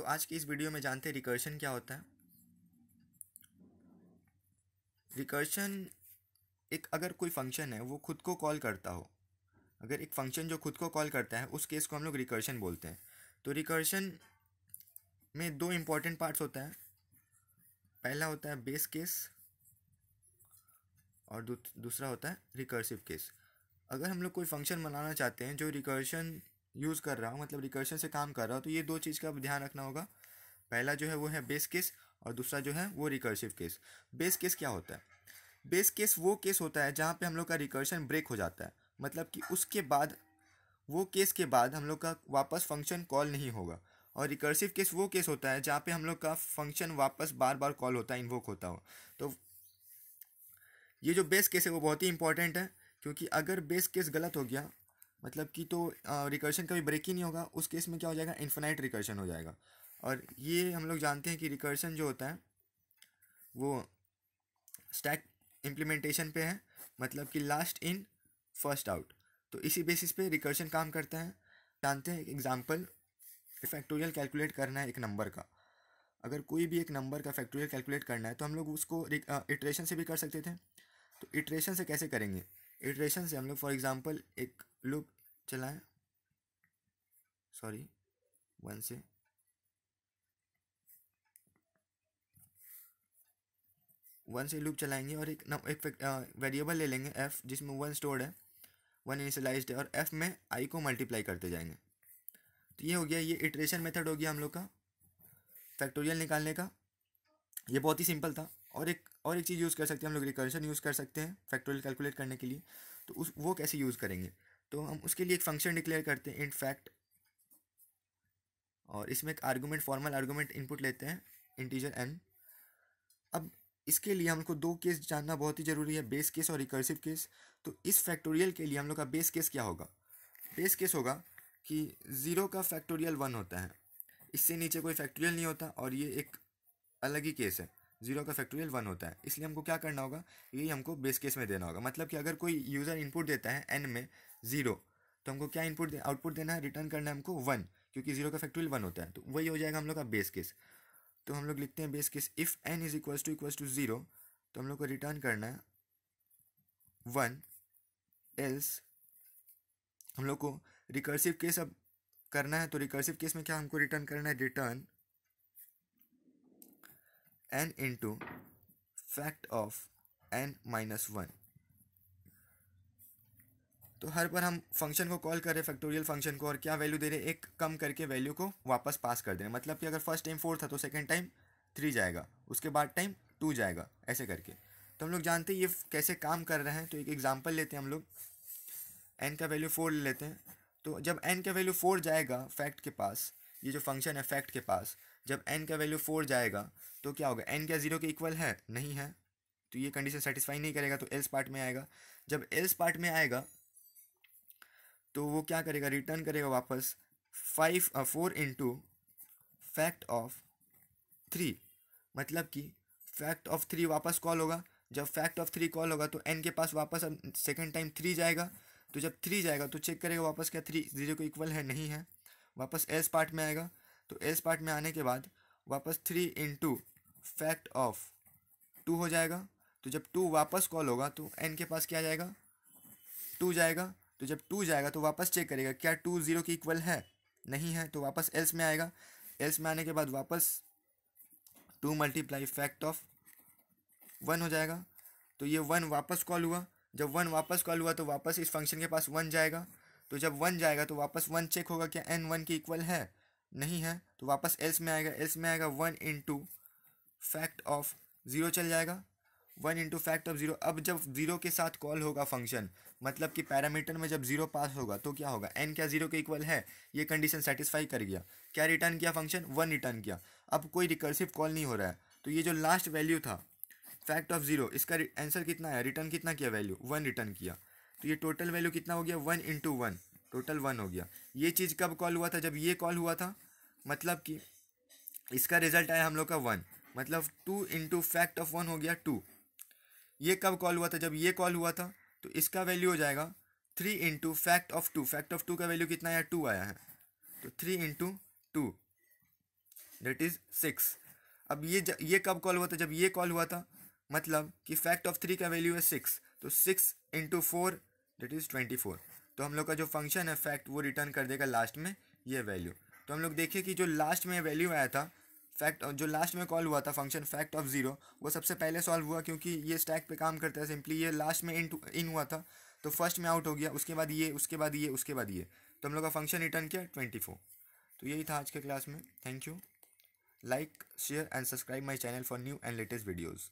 तो आज की इस वीडियो में जानते हैं रिकर्शन क्या होता है। रिकर्शन एक अगर कोई फ़ंक्शन है, वो खुद को कॉल करता हो। अगर एक फ़ंक्शन जो खुद को कॉल करता है, उस केस को हम लोग रिकर्शन बोलते हैं। तो रिकर्शन में दो इंपॉर्टेंट पार्ट्स होता है। पहला होता है बेस केस और दूसरा होता है रिकर्सिव केस अगर हम लोग कोई फ़ंक्शन बनाना चाहते हैं, जो रिकर्शन यूज़ कर रहा हूँ मतलब रिकर्शन से काम कर रहा हो तो ये दो चीज़ का ध्यान रखना होगा। पहला जो है वो है बेस केस और दूसरा जो है वो रिकर्सिव केस बेस केस क्या होता है? बेस केस वो केस होता है जहाँ पे हम लोग का रिकर्शन ब्रेक हो जाता है। मतलब कि उसके बाद, वो केस के बाद हम लोग का वापस फ़ंक्शन कॉल नहीं होगा। और रिकर्सिव केस वो केस होता है जहाँ पे हम लोग का फ़ंक्शन वापस बार बार कॉल होता है इन्वोक होता हो। तो ये जो बेस केस है वो बहुत ही इंपॉर्टेंट है, क्योंकि अगर बेस केस गलत हो गया मतलब कि तो रिकर्शन कभी ब्रेक ही नहीं होगा, उस केस में क्या हो जाएगा? इन्फिनाइट रिकर्शन हो जाएगा। और ये हम लोग जानते हैं कि रिकर्शन जो होता है, वो स्टैक इम्प्लीमेंटेशन पे है मतलब कि लास्ट इन फ़र्स्ट आउट तो इसी बेसिस पे रिकर्शन काम करता है। जानते हैं एक एग्जांपल फैक्टोरियल कैलकुलेट करना है एक नंबर का। अगर कोई भी एक नंबर का फैक्टोरियल कैलकुलेट करना है तो हम लोग उसको इटरेशन से भी कर सकते थे। तो इटरेशन से कैसे करेंगे? इटरेशन से हम लोग फॉर एग्ज़ाम्पल एक लूप चलाएँ सॉरी वन से। वन से लूप चलाएँगे और एक एक वेरिएबल ले लेंगे एफ़ जिसमें वन स्टोर्ड है। वन इनिशलाइज है और एफ़ में आई को मल्टीप्लाई करते जाएँगे। तो ये हो गया, ये इटरेशन मेथड हो गया हम लोग का फैक्टोरियल निकालने का। ये बहुत ही सिंपल था और एक और एक चीज़ यूज़ कर सकते हैं हम लोग रिकर्शन यूज़ कर सकते हैं फैक्टोरियल कैलकुलेट करने के लिए। तो उस, वो कैसे यूज़ करेंगे? तो हम उसके लिए एक फ़ंक्शन डिक्लेयर करते हैं इन फैक्ट और इसमें एक आर्गूमेंट फॉर्मल आर्गूमेंट इनपुट लेते हैं इंटीजर एन अब इसके लिए हमको दो केस जानना बहुत ही ज़रूरी है बेस केस और रिकर्सिव केस तो इस फैक्टोरियल के लिए हम लोग का बेस केस क्या होगा? बेस केस होगा कि ज़ीरो का फैक्टोरियल वन होता है। इससे नीचे कोई फैक्टोरियल नहीं होता और ये एक अलग ही केस है। ज़ीरो का फैक्टोरियल वन होता है। इसलिए हमको क्या करना होगा? यही हमको बेस केस में देना होगा। मतलब कि अगर कोई यूज़र इनपुट देता है एन में ज़ीरो तो हमको क्या इनपुट आउटपुट देना है? रिटर्न करना है हमको वन क्योंकि ज़ीरो का फैक्टोरियल वन होता है। तो वही हो जाएगा हम लोग का बेस केस तो हम लोग लिखते हैं base case if N is equals to equals to zero तो हम लोग को रिटर्न करना है वन एल्स हम लोग को रिकर्सिव केस अब करना है। तो रिकर्सिव केस में क्या हमको रिटर्न करना है? Return N into fact of N minus one तो हर बार हम फ़ंक्शन को कॉल करें फैक्टोरियल फ़ंक्शन को, और क्या वैल्यू दे रहे एक कम करके वैल्यू को वापस पास कर दे रहे मतलब कि अगर फ़र्स्ट टाइम फोर था तो सेकेंड टाइम थ्री जाएगा। उसके बाद टाइम टू जाएगा, ऐसे करके। तो हम लोग जानते हैं ये कैसे काम कर रहे हैं। तो एक एग्ज़ाम्पल लेते हैं हम लोग। एन का वैल्यू फोर ले लेते हैं। तो जब एन का वैल्यू फोर जाएगा फैक्ट के पास, ये जो फ़ंक्शन है फैक्ट के पास जब एन का वैल्यू फोर जाएगा तो क्या होगा? एन क्या ज़ीरो के इक्वल है? नहीं है। तो ये कंडीशन सेटिस्फाई नहीं करेगा तो एल्स पार्ट में आएगा। जब एल्स पार्ट में आएगा तो वो क्या करेगा? रिटर्न करेगा वापस five four into fact of three मतलब कि फैक्ट ऑफ़ थ्री वापस कॉल होगा। जब फैक्ट ऑफ़ थ्री कॉल होगा तो एन के पास वापस अब सेकेंड टाइम थ्री जाएगा। तो जब थ्री जाएगा तो चेक करेगा वापस क्या थ्री ज़ीरो को इक्वल है? नहीं है। वापस एस पार्ट में आएगा। तो एस पार्ट में आने के बाद वापस three into fact of two हो जाएगा। तो जब टू वापस कॉल होगा तो एन के पास क्या जाएगा? टू जाएगा। तो जब टू जाएगा तो वापस चेक करेगा, क्या टू ज़ीरो की इक्वल है? नहीं है तो वापस एल्स में आएगा। एल्स में आने के बाद वापस two multiply fact of one हो जाएगा। तो ये वन वापस कॉल हुआ। जब वन वापस कॉल हुआ तो वापस इस फ़ंक्शन के पास वन जाएगा। तो जब वन जाएगा तो वापस वन चेक होगा, क्या एन वन की इक्वल है? नहीं है तो वापस एल्स में आएगा। एल्स में आएगा one into fact of zero चल जाएगा। One into fact of zero अब जब ज़ीरो के साथ कॉल होगा फ़ंक्शन मतलब कि पैरामीटर में जब ज़ीरो पास होगा तो क्या होगा? एन क्या ज़ीरो के इक्वल है? ये कंडीशन सेटिस्फाई कर गया। क्या रिटर्न किया फ़ंक्शन वन रिटर्न किया। अब कोई रिकर्सिव कॉल नहीं हो रहा है। तो ये जो लास्ट वैल्यू था फैक्ट ऑफ़ ज़ीरो इसका आंसर कितना है? रिटर्न कितना किया वैल्यू वन रिटर्न किया। तो ये टोटल वैल्यू कितना हो गया? One into one total one हो गया। ये चीज़ कब कॉल हुआ था? जब ये कॉल हुआ था मतलब कि इसका रिज़ल्ट आया हम लोग का वन मतलब two into fact of one हो गया टू ये कब कॉल हुआ था? जब ये कॉल हुआ था तो इसका वैल्यू हो जाएगा three into fact of two fact of two का वैल्यू कितना आया? टू आया है। तो three into two that is six अब ये ये कब कॉल हुआ था? जब ये कॉल हुआ था मतलब कि फैक्ट ऑफ़ थ्री का वैल्यू है सिक्स तो six into four that is twenty four तो हम लोग का जो फ़ंक्शन है फैक्ट वो रिटर्न कर देगा लास्ट में ये वैल्यू तो हम लोग देखें कि जो लास्ट में वैल्यू आया था फैक्ट जो लास्ट में कॉल हुआ था फ़ंक्शन फैक्ट ऑफ़ ज़ीरो वो सबसे पहले सॉल्व हुआ क्योंकि ये स्टैक पे काम करता है सिंपली ये लास्ट में इन इन हुआ था तो फ़र्स्ट में आउट हो गया, उसके बाद ये, उसके बाद ये, उसके बाद ये। तो हम लोग का फ़ंक्शन रिटर्न किया ट्वेंटी फोर तो यही था आज के क्लास में। Thank you like share and subscribe my channel for new and latest videos